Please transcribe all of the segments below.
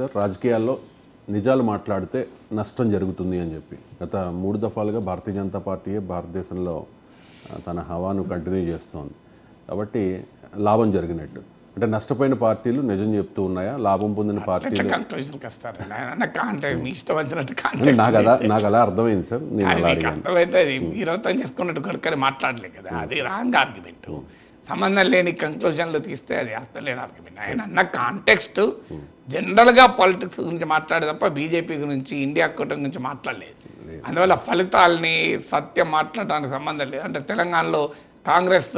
Sir రాజకీయాల్లో నిజాలు మాట్లాడితే నష్టం జరుగుతుంది అని చెప్పి. గత మూడు దఫాలుగా భారతీయ జనతా పార్టీయే భారతదేశంలో తన హవాను కంటిన్యూ చేస్తోంది. కాబట్టి లాభం జరిగినట్టు. అంటే నష్టపోయిన పార్టీలు నిజం చెప్తూ ఉన్నాయా? లాభం పొందిన పార్టీలు నాకు అలా నాకు అలా అర్థమైంది సార్ నేను అలా అర్థమైతే మీరు అర్థం చేసుకున్నట్టు గడ్కరీ మాట్లాడలే కదా. అది రాంగ్ ఆర్గ్యుమెంట్ సంబంధం లేని కంక్లూజన్లు తీస్తే అది అర్థం. లేని ఆర్గ్యుమెంట్ ఆయన అన్న కాంటెక్స్ట్ జనరల్గా పాలిటిక్స్ గురించి మాట్లాడే తప్ప బీజేపీ గురించి ఇండియా కూటమి గురించి మాట్లాడలేదు. అందువల్ల ఫలితాలని సత్యం మాట్లాడడానికి సంబంధం లేదు. అంటే తెలంగాణలో కాంగ్రెస్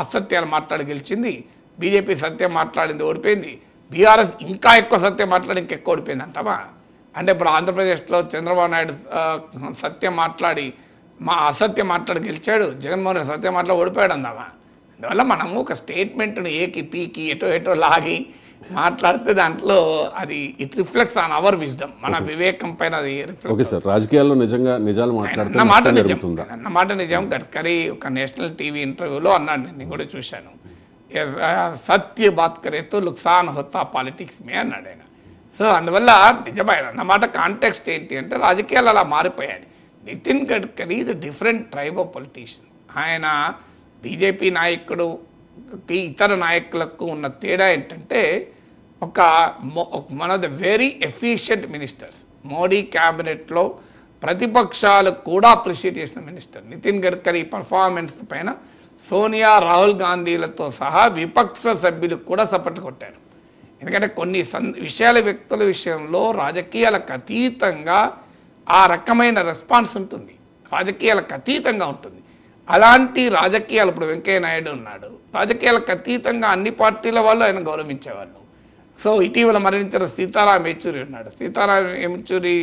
అసత్యాలు మాట్లాడి గెలిచింది బీజేపీ సత్యం మాట్లాడింది ఓడిపోయింది బీఆర్ఎస్ ఇంకా ఎక్కువ సత్యం మాట్లాడి ఇంకెక్కువ ఓడిపోయింది అంటావా? అంటే ఇప్పుడు ఆంధ్రప్రదేశ్లో చంద్రబాబు నాయుడు సత్యం మాట్లాడి మా అసత్యం మాట్లాడి గెలిచాడు జగన్మోహన్ రెడ్డి సత్యం మాట్లాడి ఓడిపోయాడు అందామా అందువల్ల మనము ఒక స్టేట్మెంట్ను ఏకి పీకి ఎటో ఎటో లాగి మాట్లాడితే దాంట్లో అది it reflects on our wisdom మన వివేకం పైన అది ఓకే సార్. రాజకీయాల్లో నిజంగా నిజాలు మాట్లాడితే మాట నిజం. జరుగుతుందా? అన్న మాట నిజం. గడ్కరీ ఒక నేషనల్ టీవీ ఇంటర్వ్యూలో అన్నాడు నేను కూడా చూశాను. "ఏ, ఆ, సత్య బాత్ కరేతో లుక్సాన్ హోతా పాలిటిక్స్ మే అన్నాడు ఆయన. సో అందువల్ల నిజమైన అన్నమాట కాంటెక్స్ట్ ఏంటి అంటే రాజకీయాలు అలా మారిపోయాయి. నితిన్ గడ్కరీ ఇది డిఫరెంట్ ట్రైబ్ ఆఫ్ పొలిటీషియన్ ఆయన బీజేపీ నాయకుడుకి ఇతర నాయకులకు ఉన్న తేడా ఏంటంటే ఒక one of the very efficient ministers. Modi క్యాబినెట్లో ప్రతిపక్షాలు కూడా అప్రిషియేట్ చేసిన మినిస్టర్. నితిన్ గడ్కరీ పర్ఫార్మెన్స్ పైన సోనియా రాహుల్ గాంధీలతో సహా విపక్ష సభ్యులు కూడా సపోర్ట్ కొట్టారు. ఎందుకంటే కొన్ని సన్ విషయాల వ్యక్తుల విషయంలో రాజకీయాలకు అతీతంగా ఆ రకమైన రెస్పాన్స్ ఉంటుంది. రాజకీయాలకు అతీతంగా ఉంటుంది. అలాంటి రాజకీయాలు ఇప్పుడు వెంకయ్య నాయుడు ఉన్నాడు. రాజకీయాలకు అతీతంగా అన్ని పార్టీల వాళ్ళు ఆయన గౌరవించేవాళ్ళు. సో ఇటీవల మరణించిన సీతారాం యేచూరి ఉన్నాడు. సీతారాం యేచూరి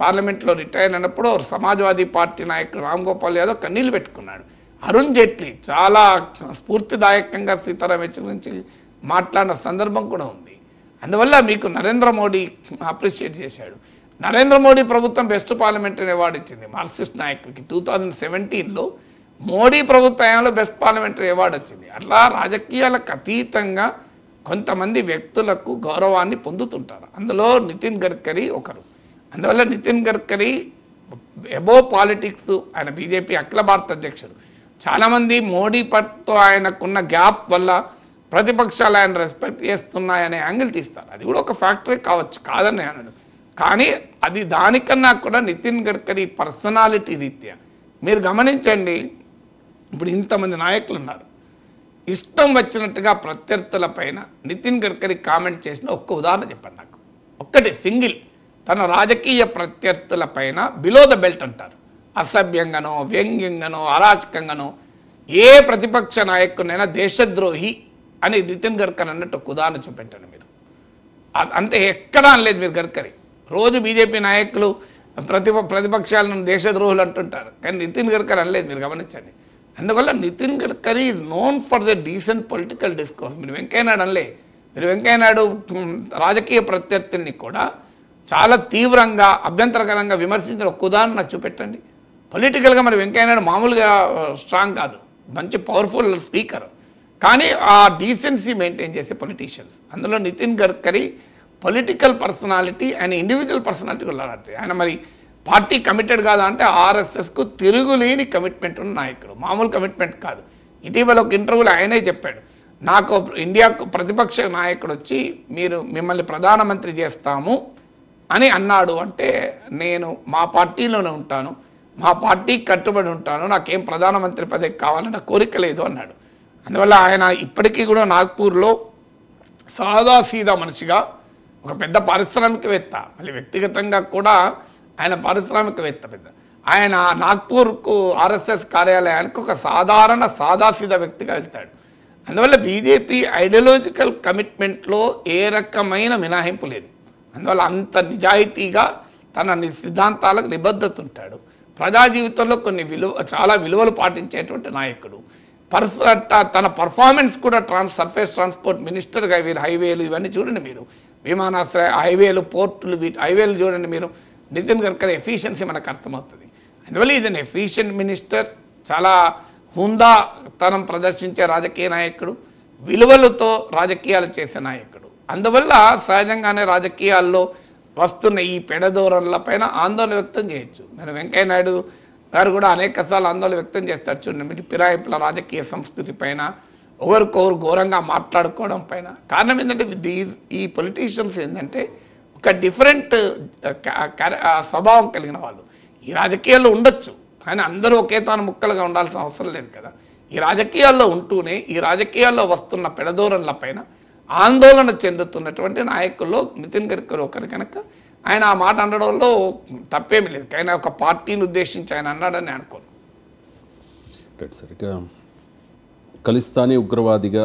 పార్లమెంట్లో రిటైర్ అయినప్పుడు సమాజ్వాదీ పార్టీ నాయకుడు రామ్ గోపాల్ యాదవ్ కన్నీళ్ళు పెట్టుకున్నాడు. అరుణ్ జైట్లీ చాలా స్ఫూర్తిదాయకంగా సీతారాం యేచూరి గురించి మాట్లాడిన సందర్భం కూడా ఉంది. అందువల్ల మీకు నరేంద్ర మోడీ అప్రిషియేట్ చేశాడు. నరేంద్ర మోడీ ప్రభుత్వం బెస్ట్ పార్లమెంటరీ అవార్డు ఇచ్చింది మార్క్సిస్ట్ నాయకుడికి టూ థౌజండ్ సెవెంటీన్లో మోడీ ప్రభుత్వంలో బెస్ట్ పార్లమెంటరీ అవార్డు వచ్చింది. అట్లా రాజకీయాలకు అతీతంగా కొంతమంది వ్యక్తులకు గౌరవాన్ని పొందుతుంటారు. అందులో నితిన్ గడ్కరీ ఒకరు. అందువల్ల నితిన్ గడ్కరీ ఎబో పాలిటిక్స్ ఆయన బీజేపీ అఖిల భారత అధ్యక్షుడు. చాలామంది మోడీ పట్తో ఆయనకున్న గ్యాప్ వల్ల ప్రతిపక్షాలు ఆయన రెస్పెక్ట్ చేస్తున్నాయనే యాంగిల్ తీస్తారు. అది కూడా ఒక ఫ్యాక్టరీ కావచ్చు కాదని నేను కానీ అది దానికన్నా కూడా నితిన్ గడ్కరీ పర్సనాలిటీ రీత్యా. మీరు గమనించండి ఇప్పుడు ఇంతమంది నాయకులు ఉన్నారు. ఇష్టం వచ్చినట్టుగా ప్రత్యర్థుల పైన నితిన్ గడ్కరీ కామెంట్ చేసిన ఒక్క ఉదాహరణ చెప్పండి నాకు. ఒక్కటి సింగిల్. తన రాజకీయ ప్రత్యర్థుల పైన బిలో ద బెల్ట్ అంటారు. అసభ్యంగానో వ్యంగ్యంగానో అరాచకంగానో ఏ ప్రతిపక్ష నాయకునైనా దేశద్రోహి అని నితిన్ గడ్కరీ అన్నట్టు ఒక ఉదాహరణ చూపెట్టండి మీరు. అంటే ఎక్కడా అనలేదు మీరు గడ్కరీ. రోజు బీజేపీ నాయకులు ప్రతిప ప్రతిపక్షాలను దేశద్రోహులు అంటుంటారు. కానీ నితిన్ గడ్కరీ అనలేదు మీరు గమనించండి. అందువల్ల Nitin Gadkari is known for the decent political discourse మీరు వెంకయ్యనాయుడు అనలే మీరు వెంకయ్యనాయుడు రాజకీయ ప్రత్యర్థుల్ని కూడా చాలా తీవ్రంగా అభ్యంతరకరంగా విమర్శించిన ఒక ఉదాహరణ నాకు చూపెట్టండి. పొలిటికల్గా మరి వెంకయ్యనాయుడు మామూలుగా స్ట్రాంగ్ కాదు. మంచి పవర్ఫుల్ స్పీకర్ కానీ ఆ డీసెన్సీ మెయింటైన్ చేసే పొలిటీషియన్స్ అందులో Nitin Gadkari political personality and individual personality కూడా ఆయన మరి పార్టీ కమిటెడ్ కాదా అంటే ఆర్ఎస్ఎస్కు తిరుగులేని కమిట్మెంట్ ఉన్న నాయకుడు. మామూలు కమిట్మెంట్ కాదు. ఇటీవల ఒక ఇంటర్వ్యూలో ఆయనే చెప్పాడు. నాకు ఇండియాకు ప్రతిపక్ష నాయకుడు వచ్చి మీరు మిమ్మల్ని ప్రధానమంత్రి చేస్తాము అని అన్నాడు అంటే నేను మా పార్టీలోనే ఉంటాను. మా పార్టీకి కట్టుబడి ఉంటాను. నాకేం ప్రధానమంత్రి పదవి కావాలన్న కోరిక లేదు అన్నాడు. అందువల్ల ఆయన ఇప్పటికీ కూడా నాగ్పూర్లో సాదా సీదా మనిషిగా ఒక పెద్ద పారిశ్రామికవేత్త మళ్ళీ వ్యక్తిగతంగా కూడా ఆయన పారిశ్రామికవేత్త పెద్ద ఆయన నాగ్పూర్కు ఆర్ఎస్ఎస్ కార్యాలయానికి ఒక సాధారణ సాదాసీదా వ్యక్తిగా వెళ్తాడు. అందువల్ల బీజేపీ ఐడియాలజికల్ కమిట్మెంట్లో ఏ రకమైన మినహాయింపు లేదు. అందువల్ల అంత నిజాయితీగా తన సిద్ధాంతాలకు నిబద్ధత ఉంటాడు ప్రజా జీవితంలో కొన్ని విలువ చాలా విలువలు పాటించేటువంటి నాయకుడు. పర్స్ తన పర్ఫార్మెన్స్ కూడా ట్రాన్స్ సర్ఫేస్ ట్రాన్స్పోర్ట్ మినిస్టర్గా వీరు హైవేలు ఇవన్నీ చూడండి మీరు. విమానాశ్రయ హైవేలు పోర్టులు వీటి హైవేలు చూడండి మీరు. నితిన్ గడ్కరీ ఎఫిషియన్సీ మనకు అర్థమవుతుంది. అందువల్ల ఇది ఎఫిషియెంట్ మినిస్టర్ చాలా హుందాతనం ప్రదర్శించే రాజకీయ నాయకుడు విలువలతో రాజకీయాలు చేసే నాయకుడు. అందువల్ల సహజంగానే రాజకీయాల్లో వస్తున్న ఈ పెడదోరణల పైన ఆందోళన వ్యక్తం చేయొచ్చు. నేను వెంకయ్య నాయుడు గారు కూడా అనేక సార్లు ఆందోళన వ్యక్తం చేస్తారు చూడండి పిరాయింపుల రాజకీయ సంస్కృతి పైన ఒకరికొకరు ఘోరంగా మాట్లాడుకోవడం పైన. కారణం ఏంటంటే ఈ పొలిటీషియన్స్ ఏంటంటే ఒక డిఫరెంట్ స్వభావం కలిగిన వాళ్ళు. ఈ రాజకీయాల్లో ఉండొచ్చు కానీ అందరూ ఒకే తాను ముక్కలుగా ఉండాల్సిన అవసరం లేదు కదా. ఈ రాజకీయాల్లో ఉంటూనే ఈ రాజకీయాల్లో వస్తున్న పెడదోరణల పైన ఆందోళన చెందుతున్నటువంటి నాయకుల్లో నితిన్ గడ్కరీ ఒకరు కనుక ఆయన ఆ మాట అనడంలో తప్పేమీ లేదు. కానీ ఒక పార్టీని ఉద్దేశించి ఆయన అన్నాడని అనుకోను. రైట్ ఉగ్రవాదిగా